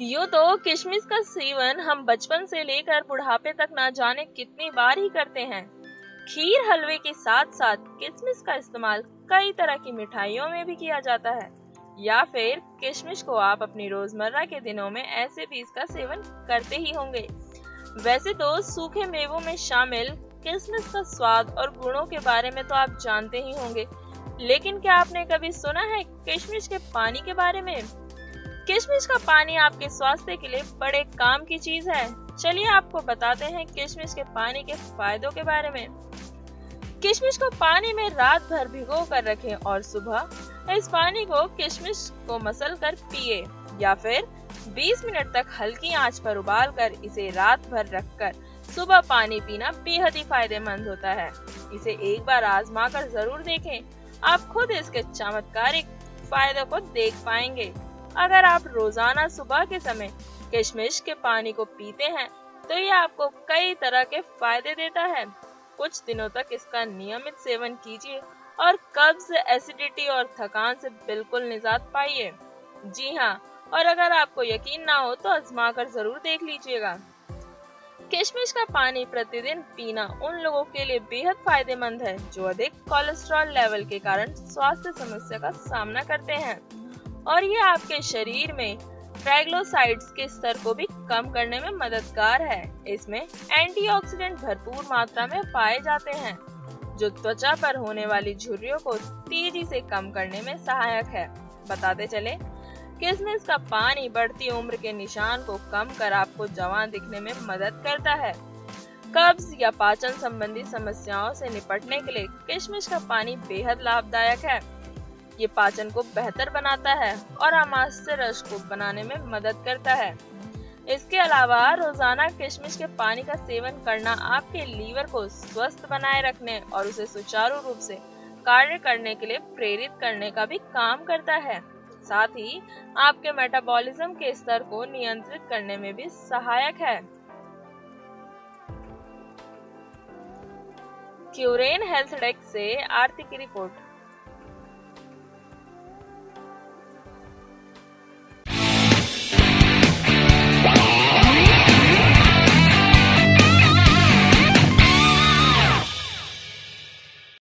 यूँ तो किशमिश का सेवन हम बचपन से लेकर बुढ़ापे तक ना जाने कितनी बार ही करते हैं। खीर हलवे के साथ साथ किशमिश का इस्तेमाल कई तरह की मिठाइयों में भी किया जाता है। या फिर किशमिश को आप अपनी रोज़मर्रा के दिनों में ऐसे भी इसका सेवन करते ही होंगे। वैसे तो सूखे मेवों में शामिल किशमिश का स्वाद और गुणों के बारे में तो आप जानते ही होंगे। लेकिन क्या आपने कभी सुना है किशमिश के पानी के बारे में? किशमिश का पानी आपके स्वास्थ्य के लिए बड़े काम की चीज़ है। चलिए आपको बताते हैं किशमिश के पानी के फायदों के बारे में। किशमिश को पानी में रात भर भिगो कर रखें और सुबह इस पानी को किशमिश को मसल कर पिए या फिर 20 मिनट तक हल्की आँच पर उबाल कर इसे रात भर रखकर सुबह पानी पीना बेहद ही फ़ायदेमंद होता है। इसे एक बार आजमा कर ज़रूर देखें। आप खुद इसके चमत्कारिक फायदों को देख पाएँगे। अगर आप रोज़ाना सुबह के समय किशमिश के पानी को पीते हैं तो ये आपको कई तरह के फ़ायदे देता है। कुछ दिनों तक इसका नियमित सेवन कीजिए और कब्ज एसिडिटी और थकान से बिल्कुल निजात पाइए। जी हाँ और अगर आपको यकीन ना हो तो आजमा कर ज़रूर देख लीजिएगा। किशमिश का पानी प्रतिदिन पीना उन लोगों के लिए बेहद फ़ायदेमंद है, जो अधिक कोलेस्ट्रॉल लेवल के कारण स्वास्थ्य समस्या का सामना करते हैं। और ये आपके शरीर में ट्राइग्लोसाइड्स के स्तर को भी कम करने में मददगार है। इसमें एंटीऑक्सीडेंट भरपूर मात्रा में पाए जाते हैं, जो त्वचा पर होने वाली झुर्रियों को तेज़ी से कम करने में सहायक है। बताते चले किसमिस का पानी बढ़ती उम्र के निशान को कम कर आपको जवान दिखने में मदद करता है। कब्ज या पाचन संबंधी समस्याओं से निपटने के लिए किशमिश का पानी बेहद लाभदायक है। ये पाचन को बेहतर बनाता है और अमाशय रस को बनाने में मदद करता है। इसके अलावा रोज़ाना किशमिश के पानी का सेवन करना आपके लीवर को स्वस्थ बनाए रखने और उसे सुचारू रूप से कार्य करने के लिए प्रेरित करने का भी काम करता है। साथ ही आपके मेटाबॉलिज्म के स्तर को नियंत्रित करने में भी सहायक है। क्यूरेन हेल्थ डेस्क से आर्थिक रिपोर्ट।